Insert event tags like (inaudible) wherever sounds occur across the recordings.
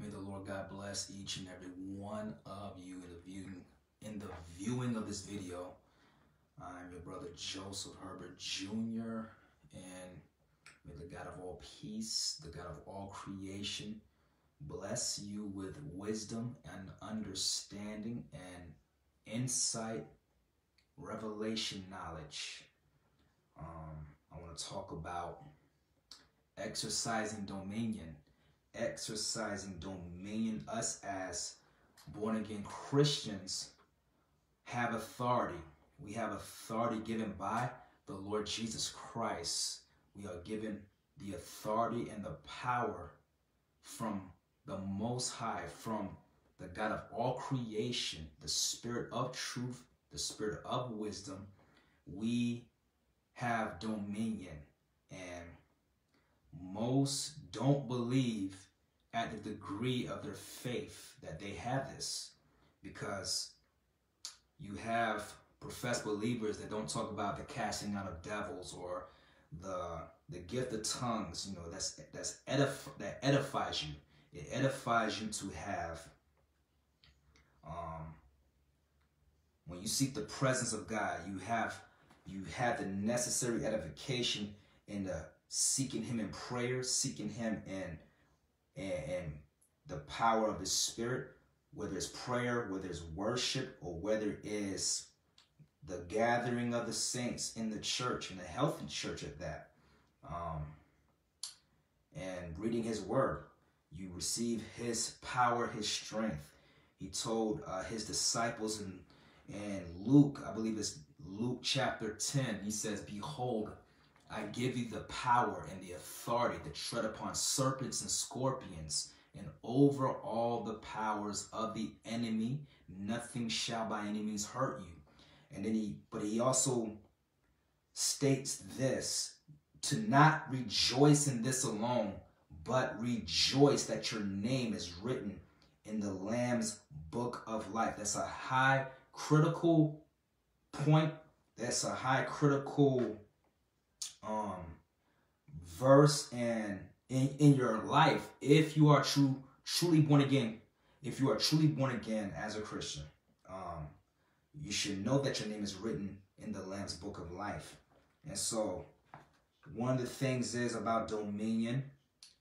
May the Lord God bless each and every one of you in the viewing in the viewing of this video. I'm your brother Joseph Herbert Jr. and may the God of all peace, the God of all creation, bless you with wisdom and understanding and insight, revelation knowledge. Um, I want to talk about exercising dominion exercising dominion, us as born again Christians have authority. We have authority given by the Lord Jesus Christ. We are given the authority and the power from the Most High, from the God of all creation, the Spirit of truth, the Spirit of wisdom. We have dominion. And most don't believe at the degree of their faith that they have this because you have professed believers that don't talk about the casting out of devils or the the gift of tongues you know that's that's edif- that edifies you. It edifies you to have um when you seek the presence of god you have you have the necessary edification in the seeking him in prayer seeking him in and, and the power of the Spirit, whether it's prayer, whether it's worship, or whether it is the gathering of the saints in the church, in the healthy church at that, um, and reading His Word, you receive His power, His strength. He told uh, His disciples in, in Luke, I believe it's Luke chapter 10, He says, Behold, I give you the power and the authority to tread upon serpents and scorpions and over all the powers of the enemy. Nothing shall by any means hurt you. And then he, but he also states this to not rejoice in this alone, but rejoice that your name is written in the Lamb's book of life. That's a high critical point. That's a high critical um verse and in, in your life if you are true truly born again if you are truly born again as a christian um you should know that your name is written in the lamb's book of life. And so one of the things is about dominion.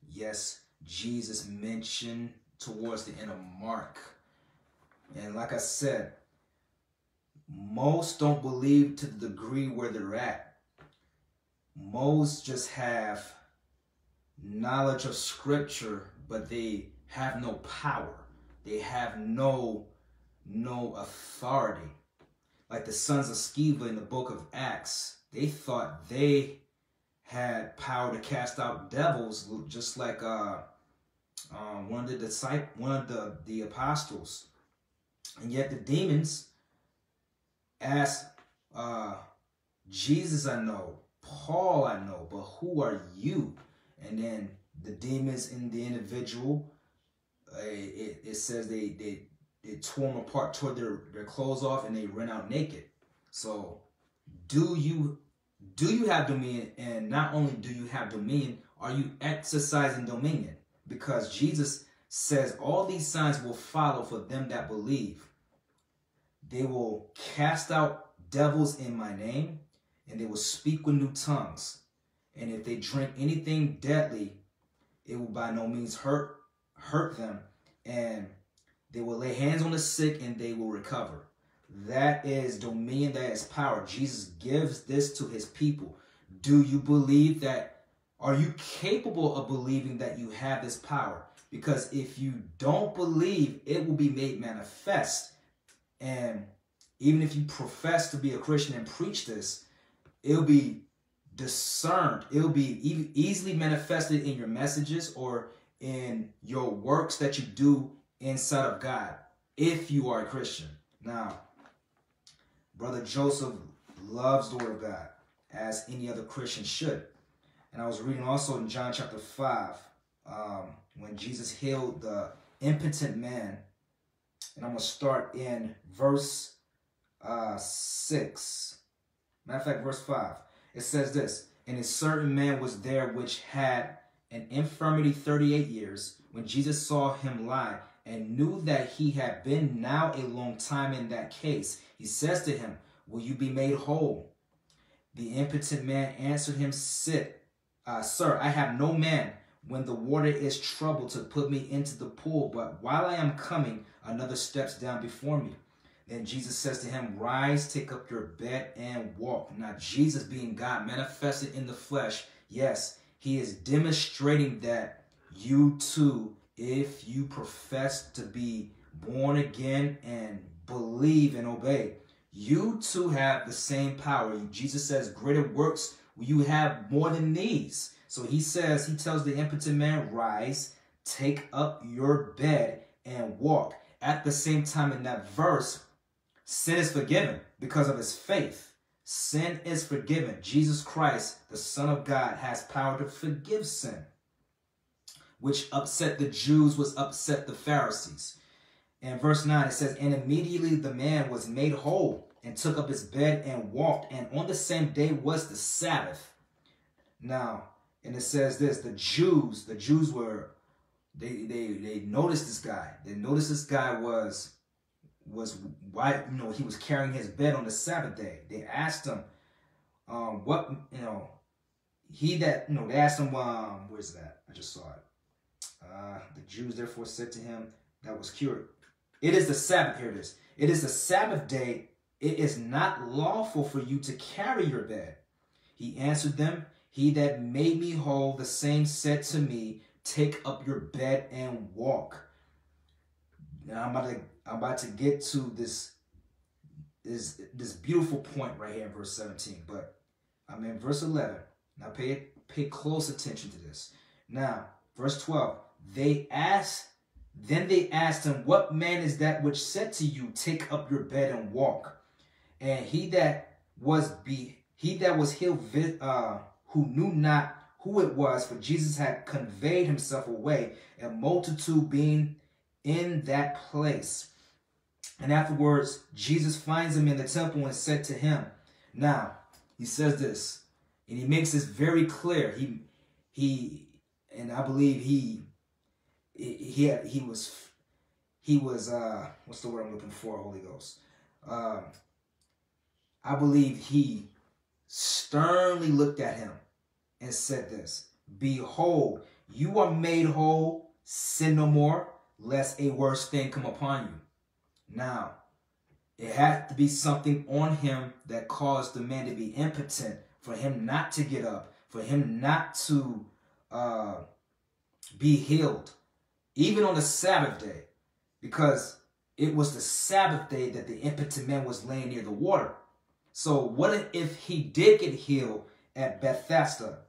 Yes jesus mentioned towards the end of mark. And like i said most don't believe to the degree where they're at most just have knowledge of scripture, but they have no power. They have no no authority. Like the sons of Sceva in the book of Acts, they thought they had power to cast out devils, just like uh, uh, one of the disciples, one of the the apostles, and yet the demons asked uh, Jesus, I know, Paul I know, but who are you? And then the demons in the individual, uh, it, it says they, they, they tore them apart, tore their, their clothes off, and they ran out naked. So do you do you have dominion? And not only do you have dominion, are you exercising dominion? Because Jesus says all these signs will follow for them that believe. They will cast out devils in my name and they will speak with new tongues. And if they drink anything deadly, it will by no means hurt hurt them. And they will lay hands on the sick and they will recover. That is dominion, that is power. Jesus gives this to his people. Do you believe that? Are you capable of believing that you have this power? Because if you don't believe, it will be made manifest. And even if you profess to be a Christian and preach this, it'll be discerned. It'll be e- easily manifested in your messages or in your works that you do inside of God if you are a Christian. Now, Brother Joseph loves the Word of God as any other Christian should. And I was reading also in John chapter 5 um, when Jesus healed the impotent man. And I'm going to start in verse uh, 6. Matter of fact, verse 5. It says this, And a certain man was there which had an infirmity 38 years, when Jesus saw him lie and knew that he had been now a long time in that case, he says to him, Will you be made whole? The impotent man answered him, Sit, uh, sir, I have no man when the water is troubled to put me into the pool, but while I am coming, another steps down before me. Then Jesus says to him, Rise, take up your bed, and walk. Now, Jesus, being God manifested in the flesh, yes, he is demonstrating that you too, if you profess to be born again and believe and obey, you too have the same power. Jesus says, Greater works you have more than these. So he says, he tells the impotent man, Rise, take up your bed, and walk. At the same time, in that verse, Sin is forgiven because of his faith. Sin is forgiven. Jesus Christ, the Son of God, has power to forgive sin, which upset the Jews, was upset the Pharisees. In verse 9, it says, And immediately the man was made whole and took up his bed and walked. And on the same day was the Sabbath. Now, and it says this, the Jews, the Jews were, they, they, they noticed this guy. They noticed this guy was was why you know he was carrying his bed on the Sabbath day. They asked him, um, what you know, he that you know they asked him, um, where's that? I just saw it. Uh, the Jews therefore said to him that was cured. It is the Sabbath. Here it is. It is the Sabbath day. It is not lawful for you to carry your bed. He answered them, He that made me whole, the same said to me, Take up your bed and walk. Now I'm about to I'm about to get to this this this beautiful point right here in verse 17. But I'm in verse 11. Now pay pay close attention to this. Now, verse 12. They asked, then they asked him, What man is that which said to you, Take up your bed and walk? And he that was be he that was healed, uh, who knew not who it was, for Jesus had conveyed himself away, a multitude being in that place. And afterwards, Jesus finds him in the temple and said to him, Now, he says this, and he makes this very clear. He, he, and I believe he, he, had, he was, he was, uh, what's the word I'm looking for, Holy Ghost? Um, I believe he sternly looked at him and said this, Behold, you are made whole, sin no more, lest a worse thing come upon you. Now, it had to be something on him that caused the man to be impotent, for him not to get up, for him not to uh, be healed, even on the Sabbath day, because it was the Sabbath day that the impotent man was laying near the water. So what if he did get healed at Bethesda?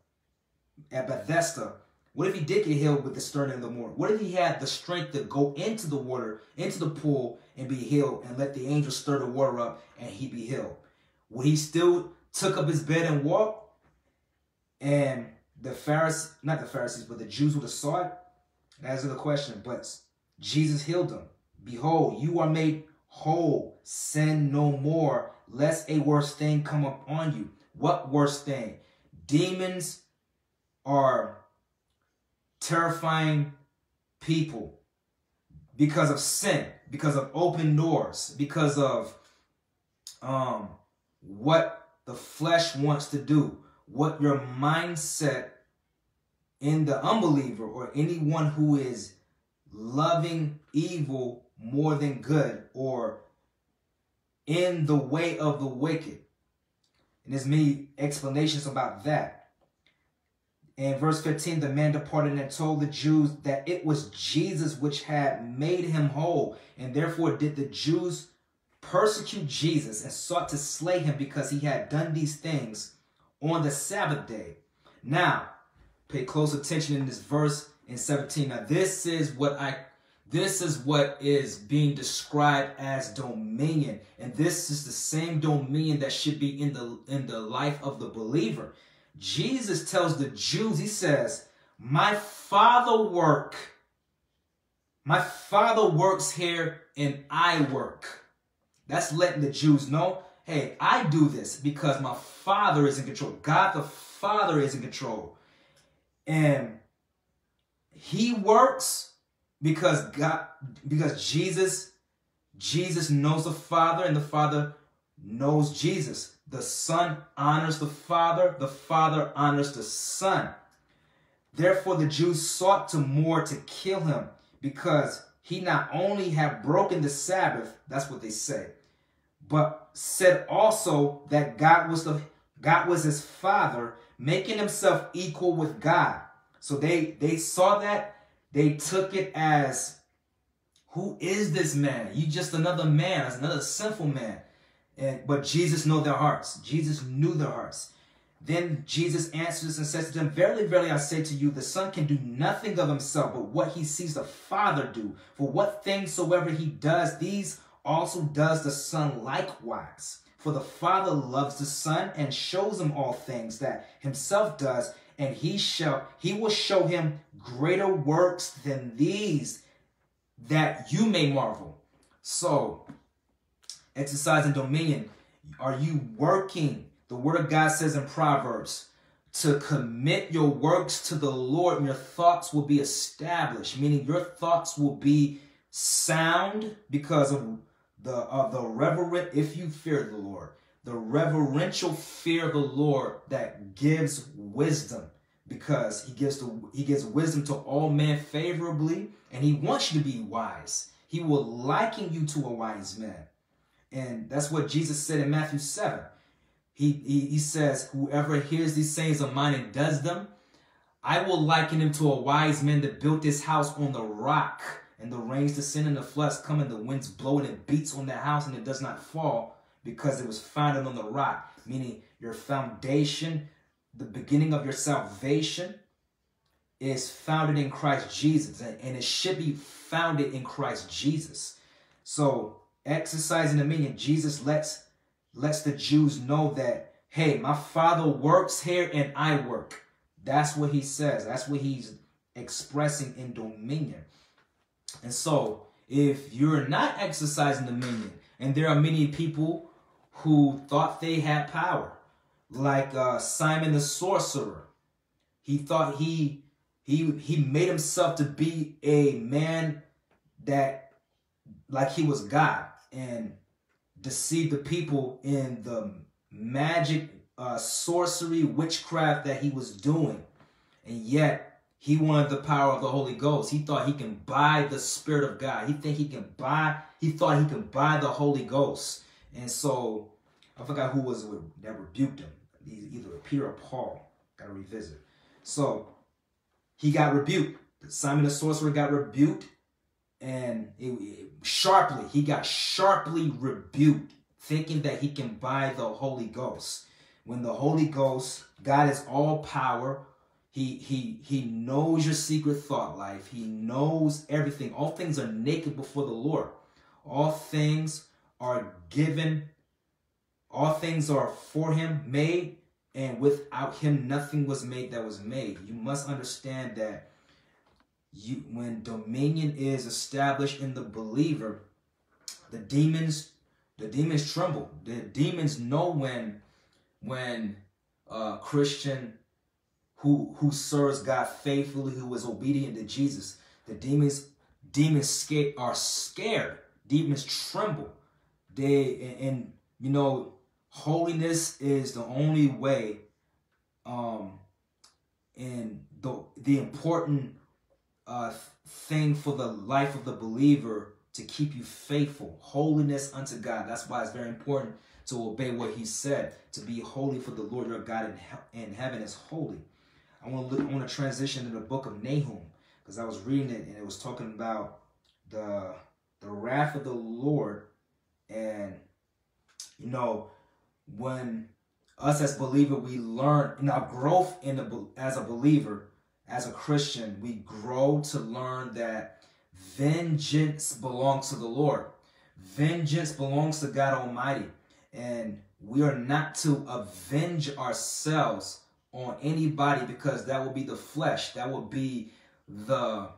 At Bethesda, what if he did get healed with the stern of the morning? What if he had the strength to go into the water, into the pool, and be healed, and let the angel stir the water up, and he be healed? Would he still took up his bed and walked? And the Pharisees, not the Pharisees, but the Jews would have saw it? That's the question. But Jesus healed them. Behold, you are made whole. Sin no more, lest a worse thing come upon you. What worse thing? Demons are terrifying people because of sin, because of open doors, because of um, what the flesh wants to do, what your mindset in the unbeliever or anyone who is loving evil more than good or in the way of the wicked. And there's many explanations about that. In verse 15, the man departed and told the Jews that it was Jesus which had made him whole. And therefore did the Jews persecute Jesus and sought to slay him because he had done these things on the Sabbath day. Now, pay close attention in this verse in 17. Now, this is what I this is what is being described as dominion. And this is the same dominion that should be in the in the life of the believer. Jesus tells the Jews, he says, my father work. My father works here and I work. That's letting the Jews know, hey, I do this because my father is in control. God the Father is in control. And he works because God because Jesus Jesus knows the Father and the Father knows Jesus. The Son honors the Father, the Father honors the Son. Therefore the Jews sought to more to kill him because he not only had broken the Sabbath, that's what they say, but said also that God was the God was his father, making himself equal with God. So they they saw that, they took it as who is this man? You just another man, as another sinful man. And but Jesus know their hearts. Jesus knew their hearts. Then Jesus answers and says to them, Verily, verily, I say to you, the Son can do nothing of himself, but what he sees the Father do. For what things soever he does, these also does the Son likewise. For the Father loves the Son and shows him all things that himself does, and he shall he will show him greater works than these, that you may marvel. So, exercising dominion, are you working? The word of God says in Proverbs, to commit your works to the Lord, and your thoughts will be established, meaning your thoughts will be sound because of the uh, the reverent if you fear the Lord, the reverential fear of the Lord that gives wisdom because he gives the he gives wisdom to all men favorably and he wants you to be wise. He will liken you to a wise man. And that's what Jesus said in Matthew 7. He, he, he says, Whoever hears these sayings of mine and does them, I will liken him to a wise man that built his house on the rock and the rains descend and the floods come and the winds blow and it beats on that house and it does not fall because it was founded on the rock, meaning your foundation, the beginning of your salvation is founded in Christ Jesus and, and it should be founded in Christ Jesus. So exercising dominion, Jesus lets lets the Jews know that, hey, my father works here and I work. That's what he says. That's what he's expressing in dominion. And so, if you're not exercising dominion, and there are many people who thought they had power, like uh, Simon the sorcerer, he thought he he he made himself to be a man that like he was God and deceive the people in the magic uh, sorcery witchcraft that he was doing and yet he wanted the power of the Holy Ghost. He thought he can buy the Spirit of God. He think he can buy. He thought he can buy the Holy Ghost. And so I forgot who was that rebuked him. Either Peter or Paul. Got to revisit. So he got rebuked. Simon the sorcerer got rebuked, and it, it, sharply he got sharply rebuked, thinking that he can buy the Holy Ghost. When the Holy Ghost, God is all power, he he he knows your secret thought life. He knows everything. All things are naked before the Lord. All things are given. All things are for him made, and without him nothing was made that was made. You must understand that you when dominion is established in the believer, the demons the demons tremble. The demons know when when a Christian who who serves God faithfully, who is obedient to Jesus. The demons demons scared, are scared. Demons tremble. They and, and you know holiness is the only way um and the the important uh thing for the life of the believer to keep you faithful. Holiness unto god. That's why it's very important to obey what he said to be holy for the lord your god in, in heaven is holy. I want to look, I want to transition to the book of Nahum because I was reading it and it was talking about the the wrath of the Lord. And you know when us as believer we learn in our growth in the as a believer as a Christian we grow to learn that vengeance belongs to the Lord vengeance belongs to God Almighty and we are not to avenge ourselves on anybody because that will be the flesh. That will be the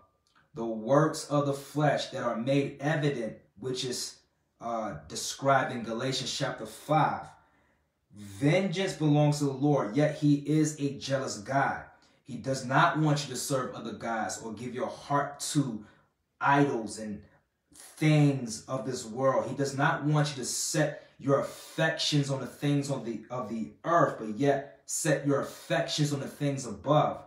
the works of the flesh that are made evident, which is uh, described in Galatians chapter 5. Vengeance belongs to the Lord, yet he is a jealous God. He does not want you to serve other gods or give your heart to idols and things of this world. He does not want you to set your affections on the things on the of the earth, but yet set your affections on the things above.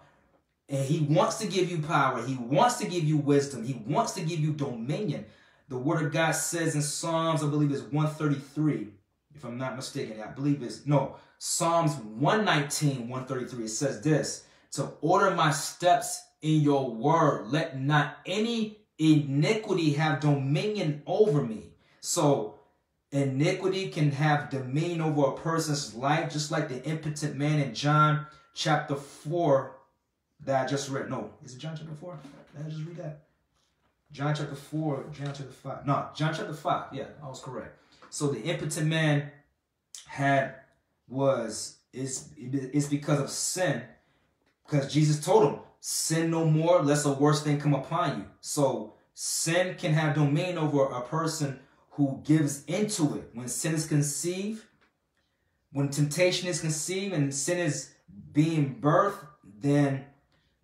And he wants to give you power. He wants to give you wisdom. He wants to give you dominion. The word of God says in Psalms, I believe it's 133, if I'm not mistaken. I believe it's no, Psalms 119, 133. It says this to order my steps in your word. Let not any iniquity have dominion over me. So iniquity can have dominion over a person's life, just like the impotent man in John chapter 4 that I just read. No, is it John chapter 4? Did I just read that? John chapter 4, John chapter 5. No, John chapter 5. Yeah, I was correct. So the impotent man had was is is because of sin because Jesus told him, sin no more, lest a worse thing come upon you. So sin can have domain over a person who gives into it. When sin is conceived, when temptation is conceived and sin is being birthed, then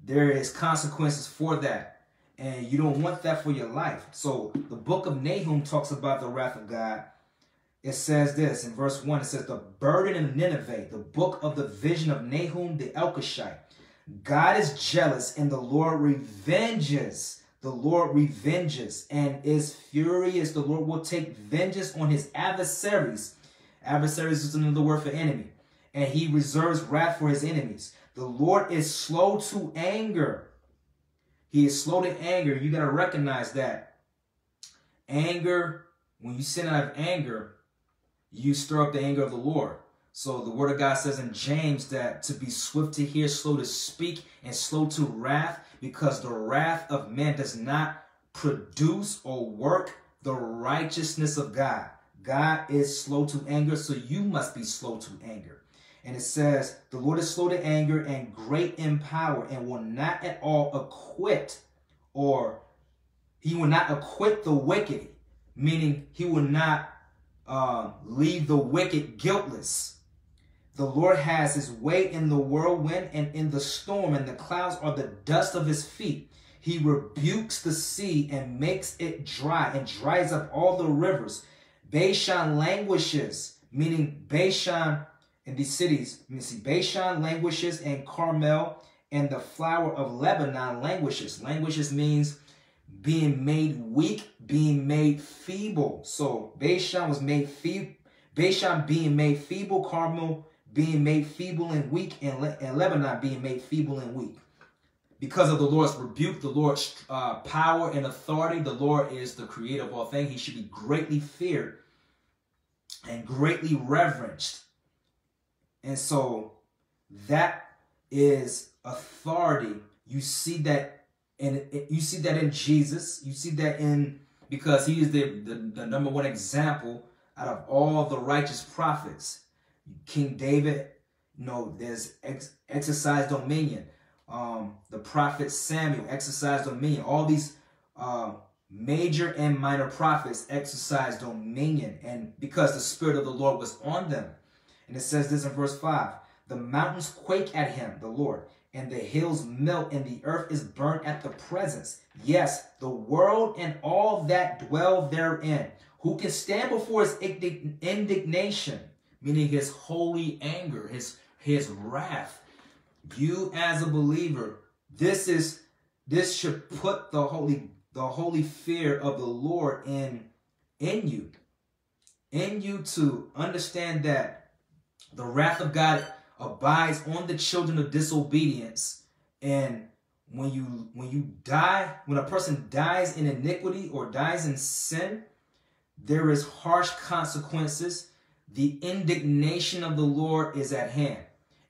there is consequences for that. And you don't want that for your life. So the book of Nahum talks about the wrath of God. It says this in verse 1, it says, The burden of Nineveh, the book of the vision of Nahum the Elkoshite. God is jealous and the Lord revenges. The Lord revenges and is furious. The Lord will take vengeance on his adversaries. Adversaries is another word for enemy. And he reserves wrath for his enemies. The Lord is slow to anger. He is slow to anger. You got to recognize that. Anger, when you sin out of anger, you stir up the anger of the Lord. So the word of God says in James that to be swift to hear, slow to speak, and slow to wrath, because the wrath of man does not produce or work the righteousness of God. God is slow to anger, so you must be slow to anger. And it says, The Lord is slow to anger and great in power, and will not at all acquit, or he will not acquit the wicked, meaning he will not uh, leave the wicked guiltless. The Lord has his way in the whirlwind and in the storm, and the clouds are the dust of his feet. He rebukes the sea and makes it dry and dries up all the rivers. Bashan languishes, meaning Bashan in these cities. Me see. Bashan languishes and Carmel and the flower of Lebanon languishes. Languishes means being made weak, being made feeble. So Bashan was made feeble. Bashan being made feeble, Carmel being made feeble and weak, and, Le- and Lebanon being made feeble and weak. Because of the Lord's rebuke, the Lord's uh, power and authority, the Lord is the creator of all things. He should be greatly feared and greatly reverenced. And so that is authority. You see that and you see that in Jesus. You see that in because he is the, the, the number one example out of all the righteous prophets. King David, you know, there's ex- exercise dominion. Um, the prophet Samuel exercised dominion. All these uh, major and minor prophets exercised dominion, and because the spirit of the Lord was on them. And it says this in verse 5 The mountains quake at him, the Lord, and the hills melt, and the earth is burnt at the presence. Yes, the world and all that dwell therein. Who can stand before his indignation? Meaning his holy anger, his his wrath. You as a believer, this is this should put the holy the holy fear of the Lord in in you. In you to understand that the wrath of God abides on the children of disobedience and when you when you die when a person dies in iniquity or dies in sin there is harsh consequences the indignation of the Lord is at hand.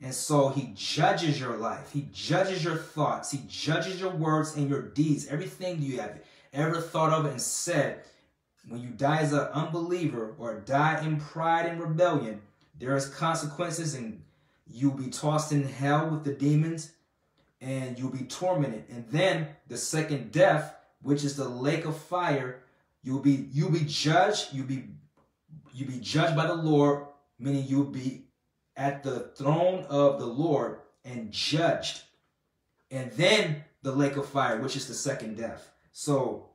And so he judges your life. He judges your thoughts. He judges your words and your deeds. Everything you have ever thought of and said. When you die as an unbeliever or die in pride and rebellion, there is consequences and you'll be tossed in hell with the demons and you'll be tormented. And then the second death, which is the lake of fire, you'll be you'll be judged, you'll be you be judged by the Lord, meaning you'll be at the throne of the Lord and judged. and then the lake of fire, which is the second death. So,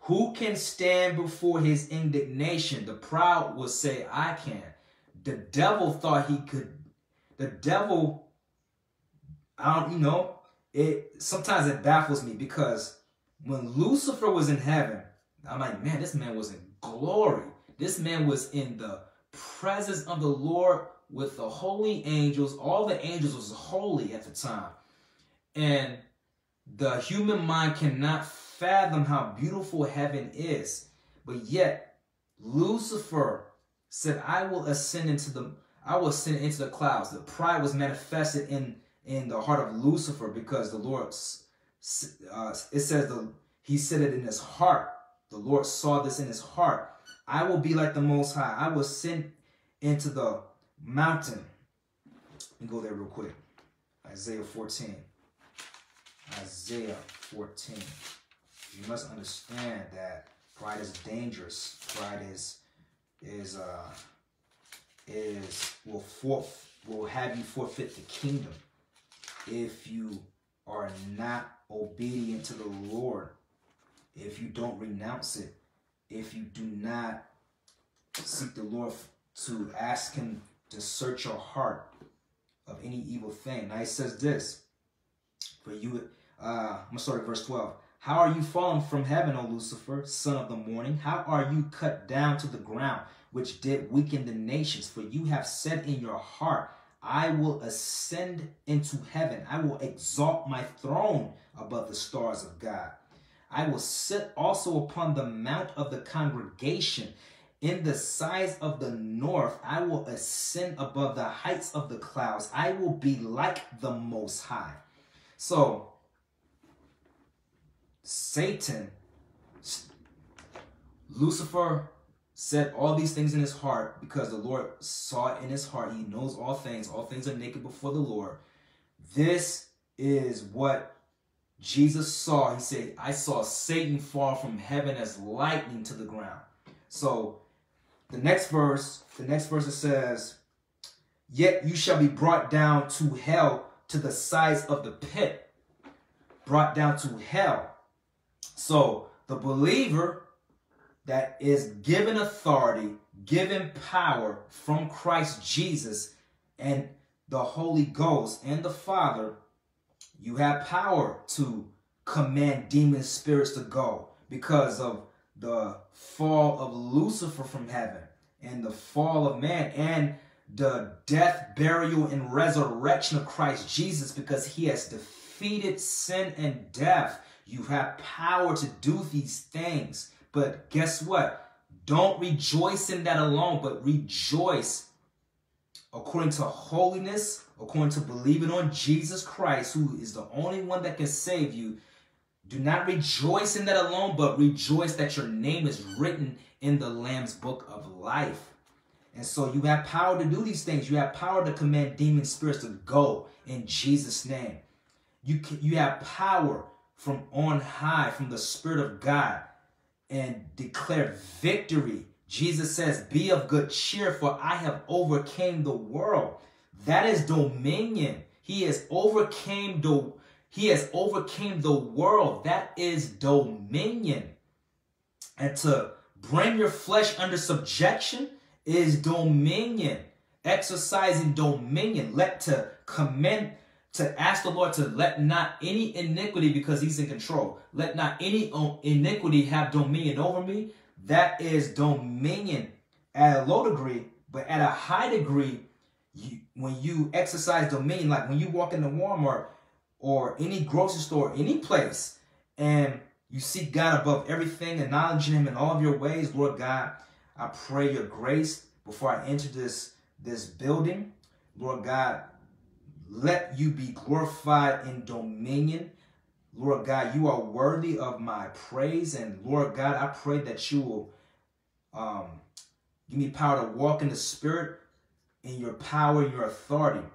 who can stand before his indignation? The proud will say, I can. The devil thought he could. The devil, I don't, you know, it sometimes it baffles me because when Lucifer was in heaven, I'm like, man, this man was in glory. This man was in the presence of the Lord with the holy angels. All the angels was holy at the time. And the human mind cannot fathom how beautiful heaven is. But yet, Lucifer said, I will ascend into the I will ascend into the clouds. The pride was manifested in in the heart of Lucifer because the Lord uh, it says the he said it in his heart. The Lord saw this in his heart. I will be like the Most High. I will send into the mountain. Let me go there real quick. Isaiah 14. Isaiah 14. You must understand that pride is dangerous. Pride is is uh is will for, will have you forfeit the kingdom if you are not obedient to the Lord. If you don't renounce it, if you do not seek the Lord to ask Him to search your heart of any evil thing. Now He says this for you. Uh, I'm gonna start at verse 12. How are you fallen from heaven, O Lucifer, son of the morning? How are you cut down to the ground, which did weaken the nations? For you have said in your heart, I will ascend into heaven. I will exalt my throne above the stars of God. I will sit also upon the mount of the congregation. In the sides of the north, I will ascend above the heights of the clouds. I will be like the Most High. So, Satan, Lucifer said all these things in his heart because the Lord saw it in his heart. He knows all things. All things are naked before the Lord. This is what Jesus saw. He said, I saw Satan fall from heaven as lightning to the ground. So the next verse, the next verse it says, Yet you shall be brought down to hell to the sides of the pit. Brought down to hell. So the believer that is given authority, given power from Christ Jesus and the Holy Ghost and the Father, you have power to command demon spirits to go because of the fall of Lucifer from heaven and the fall of man and the death, burial, and resurrection of Christ Jesus because he has defeated sin and death. You have power to do these things. But guess what? Don't rejoice in that alone, but rejoice according to holiness, according to believing on Jesus Christ, who is the only one that can save you. Do not rejoice in that alone, but rejoice that your name is written in the Lamb's book of life. And so you have power to do these things. You have power to command demon spirits to go in Jesus' name. You, can, you have power from on high, from the Spirit of God and declare victory. Jesus says, Be of good cheer, for I have overcame the world. That is dominion. He has overcame the he has overcame the world. That is dominion. And to bring your flesh under subjection is dominion. Exercising dominion. Let to commend to ask the Lord to let not any iniquity, because he's in control, let not any um, iniquity have dominion over me. That is dominion at a low degree, but at a high degree, you, when you exercise dominion, like when you walk into Walmart or any grocery store, any place, and you seek God above everything, acknowledging Him in all of your ways, Lord God, I pray your grace before I enter this, this building. Lord God, let you be glorified in dominion. Lord God, you are worthy of my praise. And Lord God, I pray that you will um, give me power to walk in the spirit, in your power, your authority,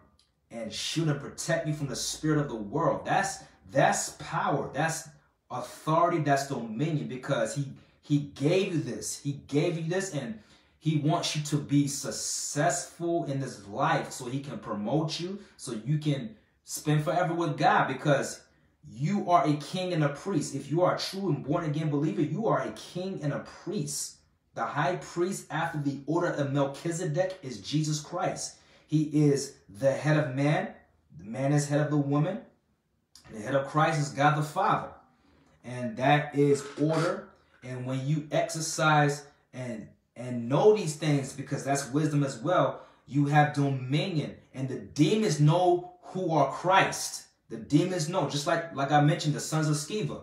and shoot and protect me from the spirit of the world. That's that's power. That's authority. That's dominion because he he gave you this. He gave you this and he wants you to be successful in this life so he can promote you, so you can spend forever with God because you are a king and a priest. If you are a true and born again believer, you are a king and a priest. The high priest after the order of Melchizedek is Jesus Christ. He is the head of man. The man is head of the woman. The head of Christ is God the Father. And that is order. And when you exercise and and know these things, because that's wisdom as well, you have dominion. And the demons know who are Christ. The demons know, just like like I mentioned, the sons of Sceva.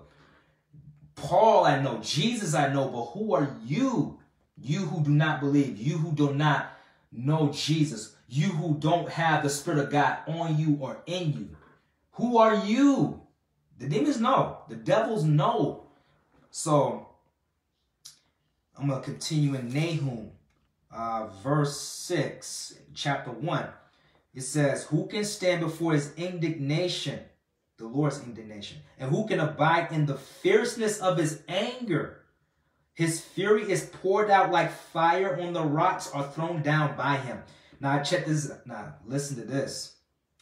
Paul I know, Jesus I know, but who are you? You who do not believe, you who do not know Jesus, you who don't have the Spirit of God on you or in you. Who are you? The demons know. The devils know. So I'm going to continue in Nahum, uh, verse 6, chapter 1. It says, Who can stand before his indignation, the Lord's indignation, and who can abide in the fierceness of his anger? His fury is poured out like fire on the rocks are thrown down by him. Now, check this. Now, listen to this.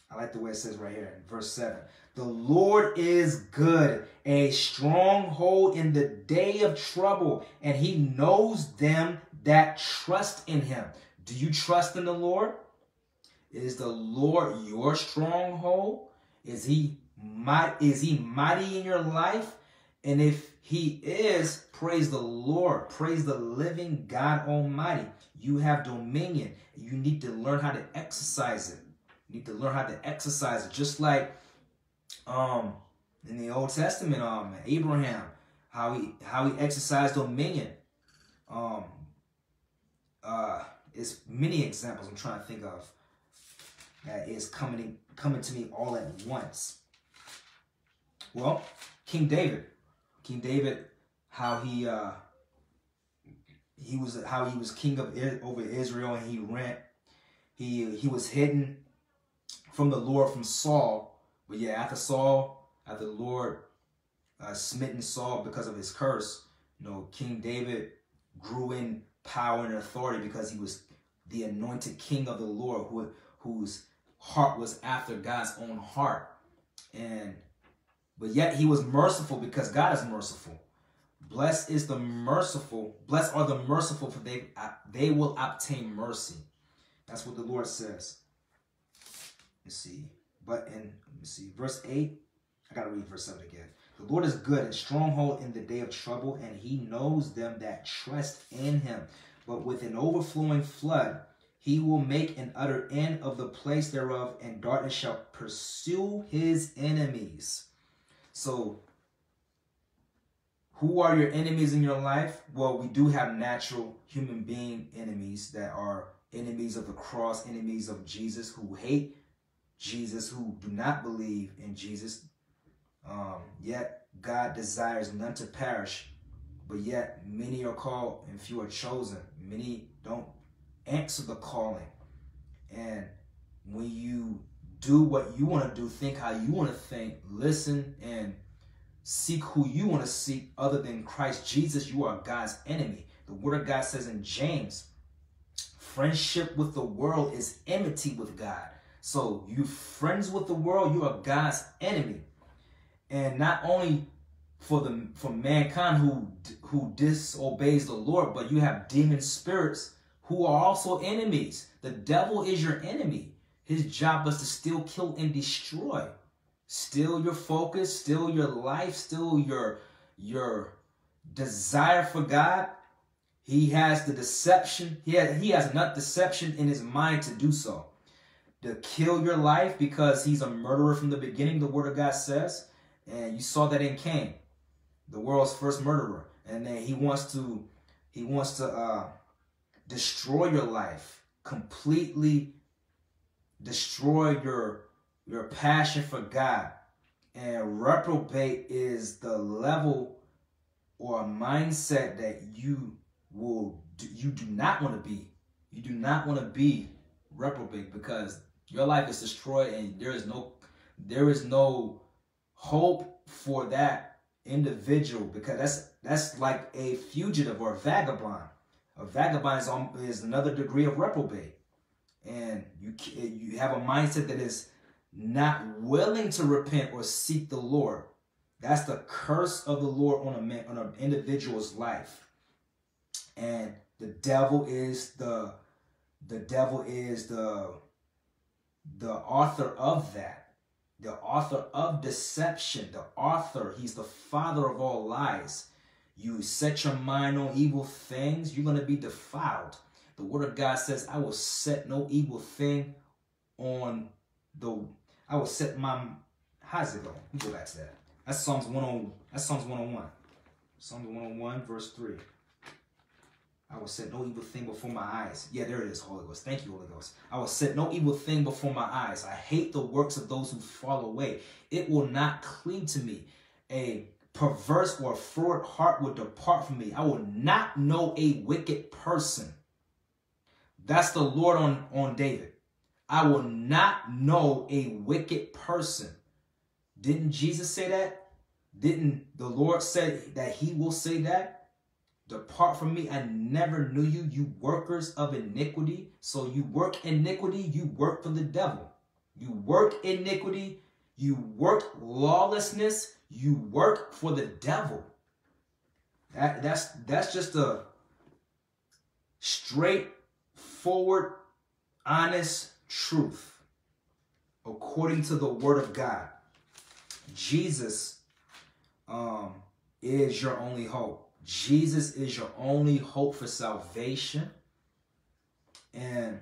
I like the way it says right here in verse 7. The Lord is good, a stronghold in the day of trouble, and he knows them that trust in him. Do you trust in the Lord? Is the Lord your stronghold? Is he is he mighty in your life? And if he is, praise the Lord. Praise the living God Almighty. You have dominion. You need to learn how to exercise it. You need to learn how to exercise it. Just like um in the Old Testament, um Abraham, how he how he exercised dominion. Um uh it's many examples I'm trying to think of that is coming coming to me all at once. Well, King David. King David, how he uh he was how he was king of over Israel and he ran he he was hidden from the Lord from Saul. But yeah, after Saul, after the Lord uh, smitten Saul because of his curse, you know, King David grew in power and authority because he was the anointed king of the Lord who whose heart was after God's own heart. And but yet he was merciful because God is merciful. Blessed is the merciful. Blessed are the merciful, for they uh, they will obtain mercy. That's what the Lord says. Let's see. But in let me see, verse 8. I gotta read verse 7 again. The Lord is good and stronghold in the day of trouble, and he knows them that trust in him. But with an overflowing flood, he will make an utter end of the place thereof, and darkness shall pursue his enemies. So who are your enemies in your life? Well, we do have natural human being enemies that are enemies of the cross, enemies of Jesus, who hate Jesus, who do not believe in Jesus. Um, yet God desires none to perish, but yet many are called and few are chosen. Many don't answer the calling. And when you do what you want to do, think how you want to think, listen and seek who you want to seek other than Christ Jesus, you are God's enemy. The word of God says in James, friendship with the world is enmity with God. So you friends with the world, you are God's enemy. And not only for the for mankind who who disobeys the Lord, but you have demon spirits who are also enemies. The devil is your enemy. His job was to steal, kill, and destroy. Still your focus, still your life, still your your desire for God. He has the deception. He has, he has enough deception in his mind to do so. To kill your life because he's a murderer from the beginning, the word of God says. And you saw that in Cain, the world's first murderer. And then he wants to he wants to uh, destroy your life, completely destroy your your passion for God. And reprobate is the level or mindset that you will you do not want to be. You do not want to be reprobate because your life is destroyed and there is no there is no hope for that individual because that's that's like a fugitive or a vagabond. A vagabond is, on, is another degree of reprobate and you you have a mindset that is not willing to repent or seek the Lord. That's the curse of the Lord on a man, on an individual's life. And the devil is the the devil is the the author of that. The author of deception, the author, he's the father of all lies. You set your mind on evil things, you're going to be defiled. The word of God says, I will set no evil thing on the, I will set my, how's it go? Let me go back to that. That's Psalms 101. That's Psalms 101. Psalms 101, verse 3. I will set no evil thing before my eyes. Yeah, there it is, Holy Ghost. Thank you, Holy Ghost. I will set no evil thing before my eyes. I hate the works of those who fall away. It will not cleave to me. A perverse or froward heart will depart from me. I will not know a wicked person. That's the Lord on, on David. I will not know a wicked person. Didn't Jesus say that? Didn't the Lord say that he will say that? Depart from me, I never knew you, you workers of iniquity. So you work iniquity, you work for the devil. You work iniquity, you work lawlessness, you work for the devil. That, that's that's just a straightforward, honest truth according to the word of God. Jesus um, is your only hope. Jesus is your only hope for salvation. And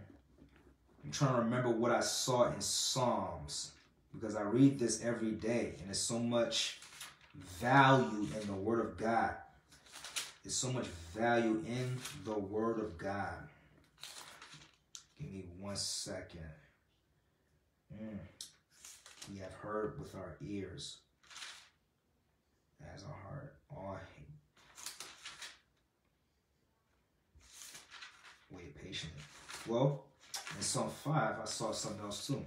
I'm trying to remember what I saw in Psalms because I read this every day and there's so much value in the Word of God. There's so much value in the Word of God. Give me one second. Mm. We have heard with our ears as our heart. All wait patiently. Well, in Psalm 5, I saw something else too.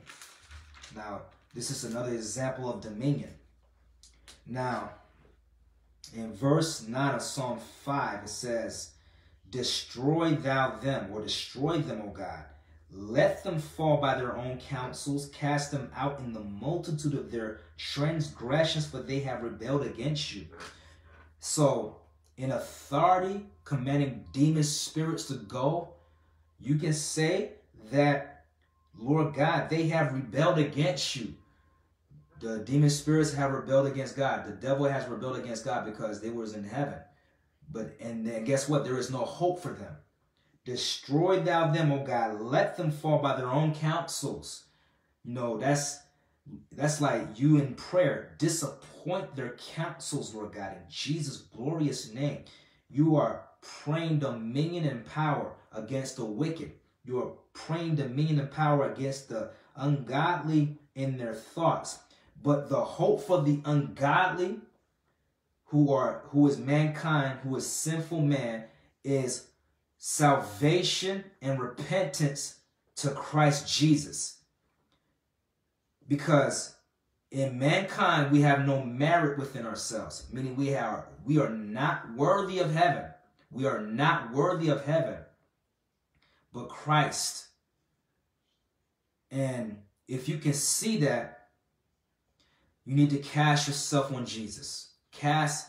Now, this is another example of dominion. Now, in verse 9 of Psalm 5, it says, Destroy thou them, or destroy them, O God. Let them fall by their own counsels, cast them out in the multitude of their transgressions, for they have rebelled against you. So, in authority, commanding demon spirits to go, you can say that, Lord God, they have rebelled against you. The demon spirits have rebelled against God. The devil has rebelled against God because they was in heaven. But and guess what? There is no hope for them. Destroy thou them, O God. Let them fall by their own counsels. You know, that's that's like you in prayer. Disappoint their counsels, Lord God, in Jesus' glorious name. You are praying dominion and power against the wicked. You are praying dominion and power against the ungodly in their thoughts. But the hope for the ungodly who are who is mankind, who is sinful man, is salvation and repentance to Christ Jesus. Because in mankind we have no merit within ourselves, meaning we are we are not worthy of heaven. We are not worthy of heaven, but Christ. And if you can see that, you need to cast yourself on Jesus. Cast,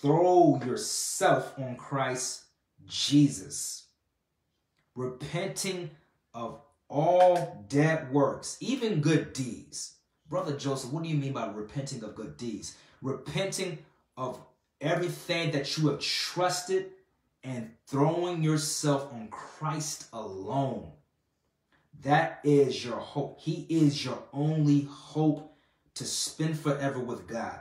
throw yourself on Christ Jesus. Repenting of all dead works, even good deeds. Brother Joseph, what do you mean by repenting of good deeds? Repenting of everything that you have trusted and throwing yourself on Christ alone. That is your hope. He is your only hope to spend forever with God.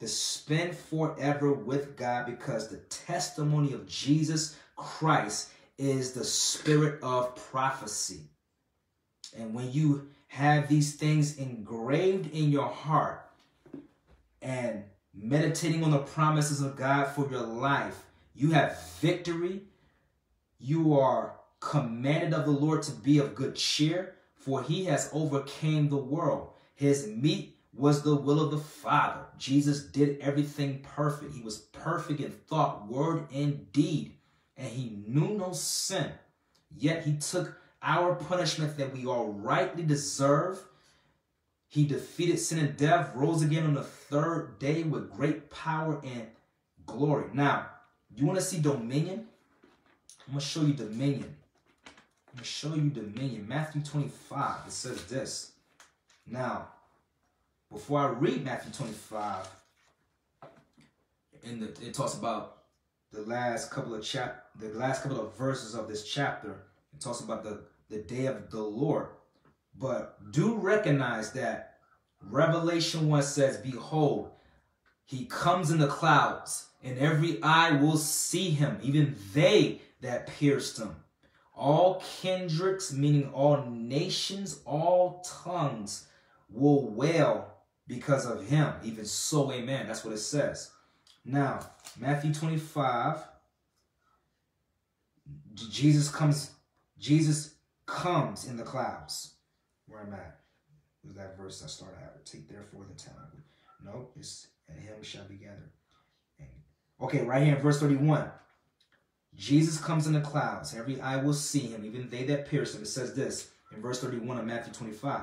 To spend forever with God because the testimony of Jesus Christ is the spirit of prophecy. And when you have these things engraved in your heart and meditating on the promises of God for your life, you have victory. You are commanded of the Lord to be of good cheer, for he has overcame the world. His meat was the will of the Father. Jesus did everything perfect. He was perfect in thought, word, and deed, and he knew no sin. Yet he took our punishment that we all rightly deserve He defeated sin and death, rose again on the third day with great power and glory. Now, you want to see dominion? I'm going to show you dominion. I'm going to show you dominion. Matthew 25, it says this. Now, before I read Matthew 25, in the, it talks about the last couple of chap the last couple of verses of this chapter. It talks about the, the day of the Lord. But do recognize that Revelation 1 says, Behold, he comes in the clouds, and every eye will see him, even they that pierced him. All kindreds, meaning all nations, all tongues, will wail because of him. Even so, amen. That's what it says. Now, Matthew 25, Jesus comes, Jesus comes in the clouds. Where I'm at. Was that verse I started at? Take therefore the time. No, it's and him shall be gathered. Okay, right here in verse 31. Jesus comes in the clouds. Every eye will see him, even they that pierce him. It says this in verse 31 of Matthew 25.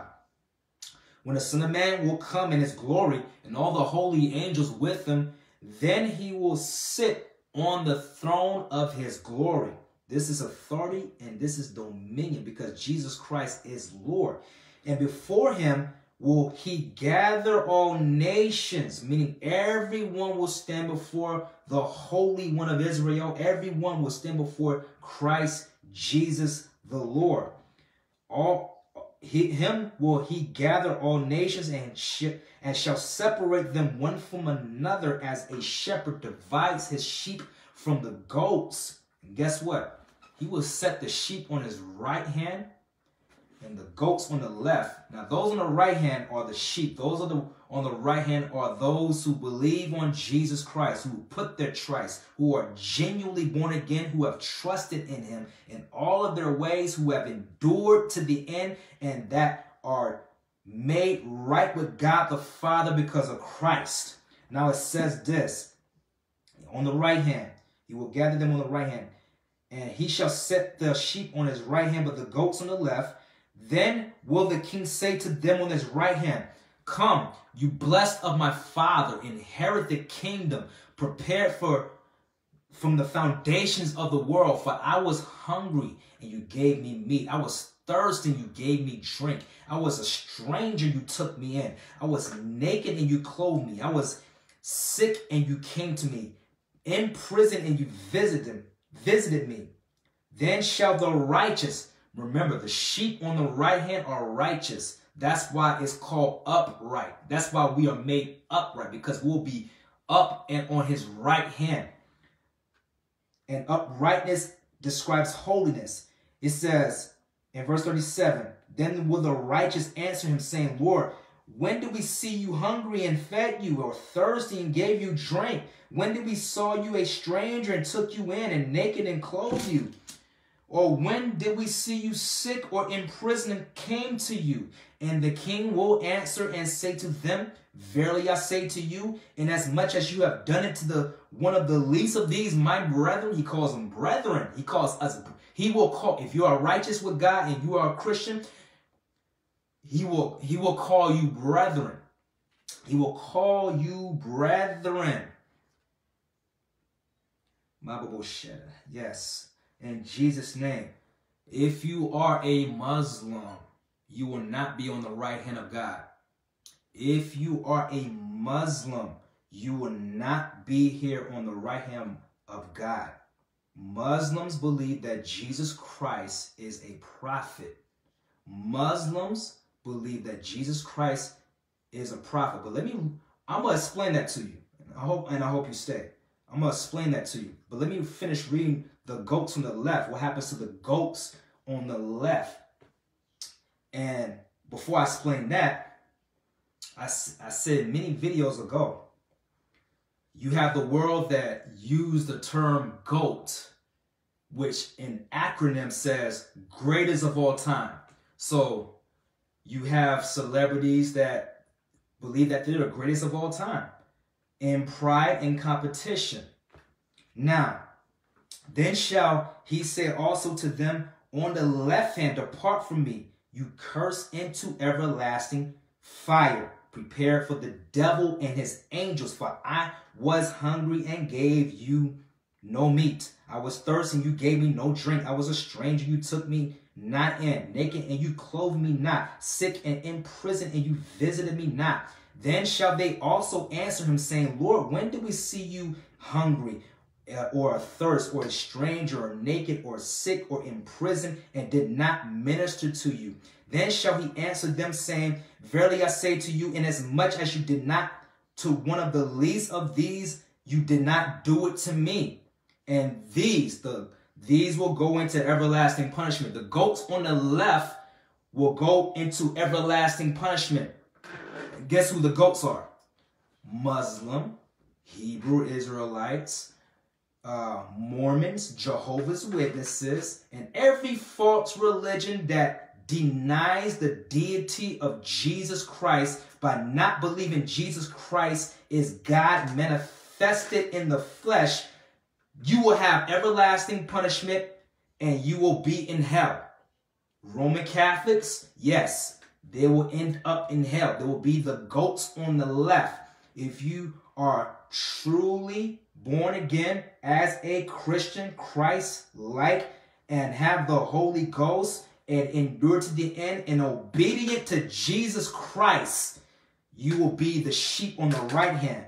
When the Son of Man will come in his glory, and all the holy angels with him, then he will sit on the throne of his glory. This is authority and this is dominion because Jesus Christ is Lord. And before him will he gather all nations, meaning everyone will stand before the Holy One of Israel. Everyone will stand before Christ Jesus the Lord. All he, him will he gather all nations and sh- and shall separate them one from another as a shepherd divides his sheep from the goats. And guess what? He will set the sheep on his right hand and the goats on the left. Now, those on the right hand are the sheep. Those are the on the right hand are those who believe on Jesus Christ, who put their trust, who are genuinely born again, who have trusted in him in all of their ways, who have endured to the end, and that are made right with God the Father because of Christ. Now it says this on the right hand, he will gather them on the right hand, and he shall set the sheep on his right hand, but the goats on the left. Then will the king say to them on his right hand, Come, you blessed of my father, inherit the kingdom prepared for from the foundations of the world. For I was hungry and you gave me meat. I was thirsty and you gave me drink. I was a stranger, you took me in. I was naked and you clothed me. I was sick and you came to me. In prison and you visited, visited me. Then shall the righteous, remember the sheep on the right hand are righteous. That's why it's called upright. That's why we are made upright because we'll be up and on his right hand. And uprightness describes holiness. It says in verse 37, Then will the righteous answer him, saying, Lord, when did we see you hungry and fed you, or thirsty and gave you drink? When did we saw you a stranger and took you in, and naked and clothed you? Or when did we see you sick or in prison and came to you? And the king will answer and say to them, Verily I say to you, inasmuch as you have done it to the one of the least of these, my brethren, he calls them brethren. He calls us, he will call, if you are righteous with God and you are a Christian, he will, he will call you brethren. He will call you brethren. Yes in Jesus' name. If you are a Muslim, you will not be on the right hand of God. If you are a Muslim, you will not be here on the right hand of God. Muslims believe that Jesus Christ is a prophet. Muslims believe that Jesus Christ is a prophet. But let me, I'm to explain that to you. I hope, and I hope you stay. I'm to explain that to you. But let me finish reading the goats on the left. What happens to the goats on the left? And before I explain that, I, I said many videos ago, you have the world that use the term GOAT, which in acronym says greatest of all time. So you have celebrities that believe that they're the greatest of all time in pride and competition. Now, then shall he say also to them on the left hand, Depart from me, you curse into everlasting fire prepared for the devil and his angels. For I was hungry and gave you no meat. I was thirsty and you gave me no drink. I was a stranger, you took me not in. Naked and you clothed me not. Sick and in prison and you visited me not. Then shall they also answer him, saying, Lord, when did we see you hungry Uh, or a thirst or a stranger or naked or sick or in prison and did not minister to you? Then shall he answer them, saying, Verily I say to you, inasmuch as you did not to one of the least of these, you did not do it to me. And these, the these will go into everlasting punishment. The goats on the left will go into everlasting punishment. Guess who the goats are? Muslim, Hebrew Israelites, uh, Mormons, Jehovah's Witnesses, and every false religion that denies the deity of Jesus Christ by not believing Jesus Christ is God manifested in the flesh, you will have everlasting punishment and you will be in hell. Roman Catholics, yes, they will end up in hell. There will be the goats on the left. If you are truly born again as a Christian, Christ like, and have the Holy Ghost and endure to the end and obedient to Jesus Christ, you will be the sheep on the right hand.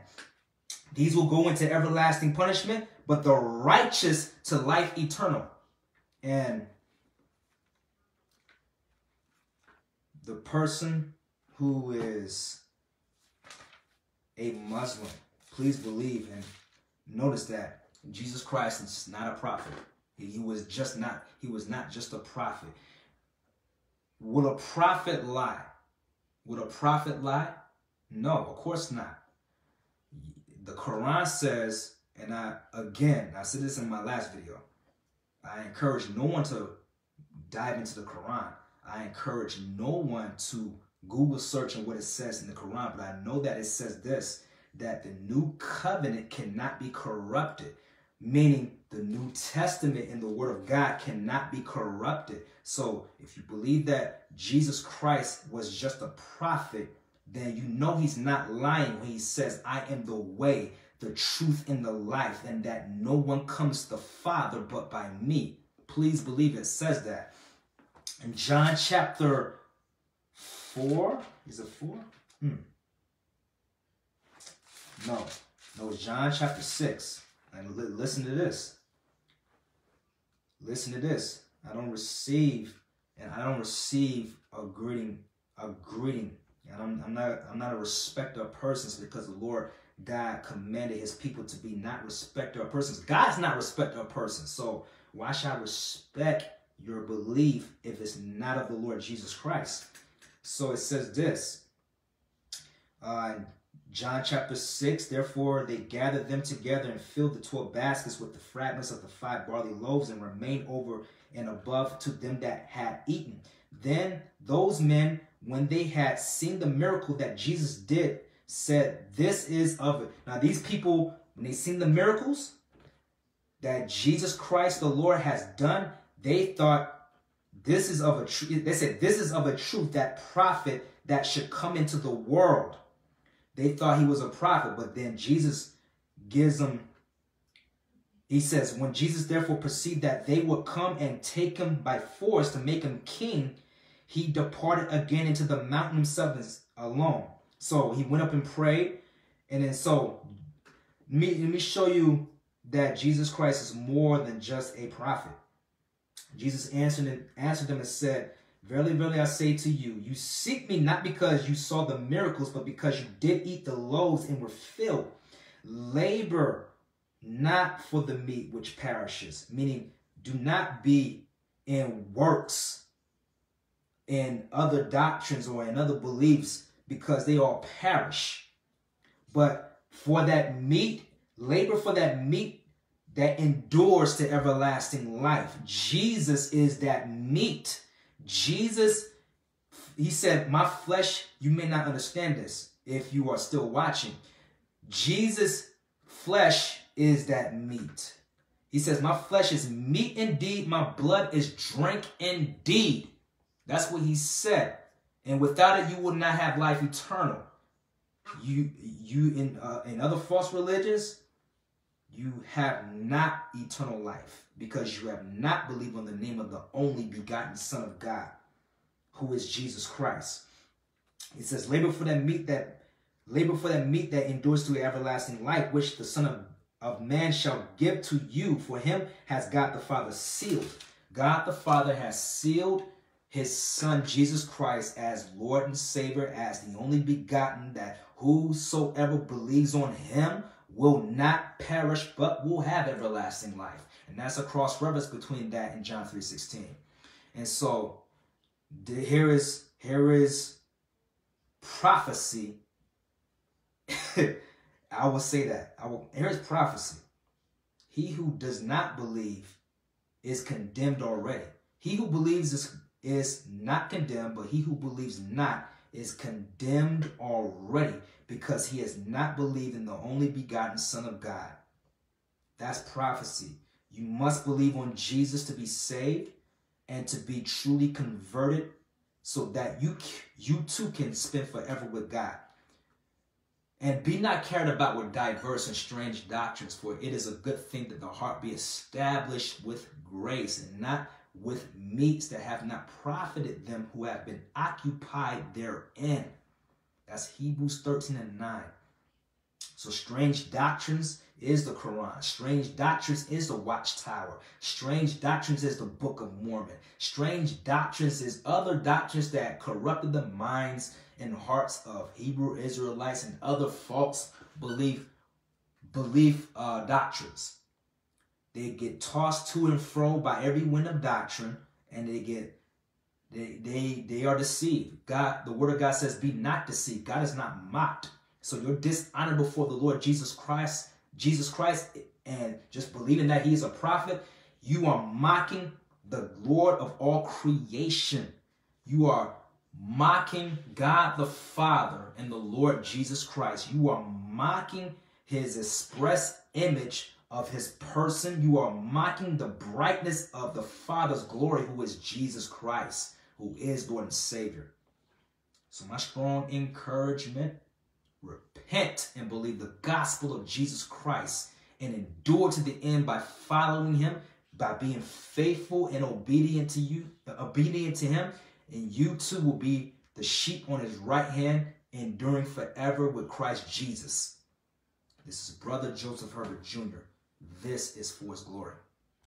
These will go into everlasting punishment, but the righteous to life eternal. And the person who is a Muslim, please believe and notice that Jesus Christ is not a prophet. He was just not, he was not just a prophet. Would a prophet lie? Would a prophet lie? No, of course not. The Quran says, and I again, I said this in my last video. I encourage no one to dive into the Quran. I encourage no one to Google search on what it says in the Quran, but I know that it says this that the new covenant cannot be corrupted, meaning the New Testament and the Word of God cannot be corrupted. So if you believe that Jesus Christ was just a prophet, then you know he's not lying when he says, I am the way, the truth, and the life, and that no one comes to the Father but by me. Please believe it says that. In John chapter 4, is it 4? Hmm. No, no, John chapter 6. And li listen to this. Listen to this. I don't receive, and I don't receive a greeting, a greeting. And I'm, I'm not I'm not a respecter of persons because the Lord God commanded his people to be not respecter of persons. God's not respecter of persons. So why should I respect your belief if it's not of the Lord Jesus Christ? So it says this. Uh, John chapter 6, therefore they gathered them together and filled the twelve baskets with the fragments of the five barley loaves and remained over and above to them that had eaten. Then those men, when they had seen the miracle that Jesus did, said, This is of it. Now, these people, when they seen the miracles that Jesus Christ the Lord has done, they thought this is of a truth. They said, This is of a truth that prophet that should come into the world. They thought he was a prophet, but then Jesus gives them, he says, when Jesus therefore perceived that they would come and take him by force to make him king, he departed again into the mountain himself alone. So he went up and prayed. And then so let me, let me show you that Jesus Christ is more than just a prophet. Jesus answered, and, answered them and said, Verily, verily, I say to you, you seek me not because you saw the miracles, but because you did eat the loaves and were filled. Labor not for the meat which perishes, meaning do not be in works in other doctrines or in other beliefs because they all perish. But for that meat, labor for that meat that endures to everlasting life. Jesus is that meat Jesus, he said, My flesh, you may not understand this if you are still watching. Jesus' flesh is that meat. He says, My flesh is meat indeed, my blood is drink indeed. That's what he said. And without it, you will not have life eternal. You you in uh, in other false religions, you have not eternal life because you have not believed on the name of the only begotten Son of God, who is Jesus Christ. It says, labor for that meat that labor for that meat that endures to everlasting life, which the Son of, of Man shall give to you. For him has God the Father sealed. God the Father has sealed his Son Jesus Christ as Lord and Savior, as the only begotten, that whosoever believes on him will not perish but will have everlasting life. And that's a cross reference between that and John 3.16. And so here is here is prophecy. (laughs) I will say that. I will here's prophecy. He who does not believe is condemned already. He who believes is, is not condemned, but he who believes not is condemned already because he has not believed in the only begotten Son of God. That's prophecy. You must believe on Jesus to be saved and to be truly converted so that you you too can spend forever with God. And be not carried about with diverse and strange doctrines, for it is a good thing that the heart be established with grace and not with meats that have not profited them who have been occupied therein. That's Hebrews 13 and 9. So strange doctrines is the Quran. Strange doctrines is the Watchtower. Strange doctrines is the Book of Mormon. Strange doctrines is other doctrines that corrupted the minds and hearts of Hebrew Israelites and other false belief belief uh, doctrines. They get tossed to and fro by every wind of doctrine, and they get they they they are deceived. God, the word of God says, "Be not deceived." God is not mocked. So your dishonor before the Lord Jesus Christ, Jesus Christ, and just believing that He is a prophet, you are mocking the Lord of all creation. You are mocking God the Father and the Lord Jesus Christ. You are mocking His express image of his person. You are mocking the brightness of the Father's glory, who is Jesus Christ, who is Lord and Savior. So, my strong encouragement repent and believe the gospel of Jesus Christ and endure to the end by following him, by being faithful and obedient to you, uh, obedient to him, and you too will be the sheep on his right hand, enduring forever with Christ Jesus. This is Brother Joseph Herbert Jr. This is for his glory.